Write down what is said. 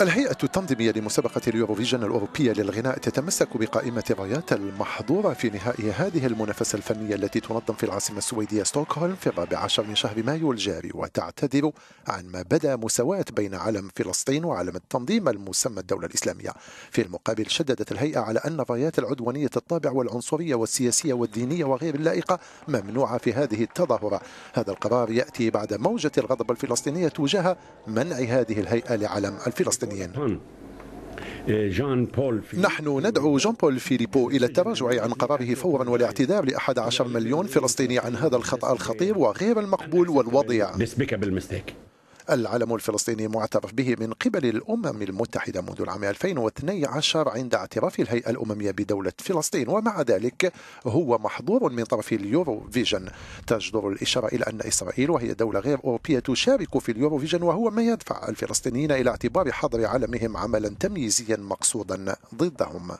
الهيئة التنظيمية لمسابقة اليوروفيجن الأوروبية للغناء تتمسك بقائمة الرايات المحظورة في نهائي هذه المنافسة الفنية التي تنظم في العاصمة السويدية ستوكهولم في الرابع عشر من شهر مايو الجاري وتعتذر عن ما بدا مساواة بين علم فلسطين وعلم التنظيم المسمى الدولة الإسلامية. في المقابل شددت الهيئة على أن الرايات العدوانية الطابع والعنصرية والسياسية والدينية وغير اللائقة ممنوعة في هذه التظاهرة. هذا القرار يأتي بعد موجة الغضب الفلسطينية تجاه منع هذه الهيئة لعلم الفلسطيني الفلسطينيين جان بول نحن ندعو جان بول فيليبو إلى التراجع عن قراره فورا والاعتذار لأحد عشر مليون فلسطيني عن هذا الخطأ الخطير وغير المقبول والوضيع. العلم الفلسطيني معترف به من قبل الأمم المتحدة منذ العام 2012 عند اعتراف الهيئة الأممية بدولة فلسطين ومع ذلك هو محظور من طرف اليوروفيجن تجدر الإشارة إلى أن إسرائيل وهي دولة غير أوروبية تشارك في اليورو فيجن وهو ما يدفع الفلسطينيين إلى اعتبار حظر علمهم عملا تمييزيا مقصودا ضدهم.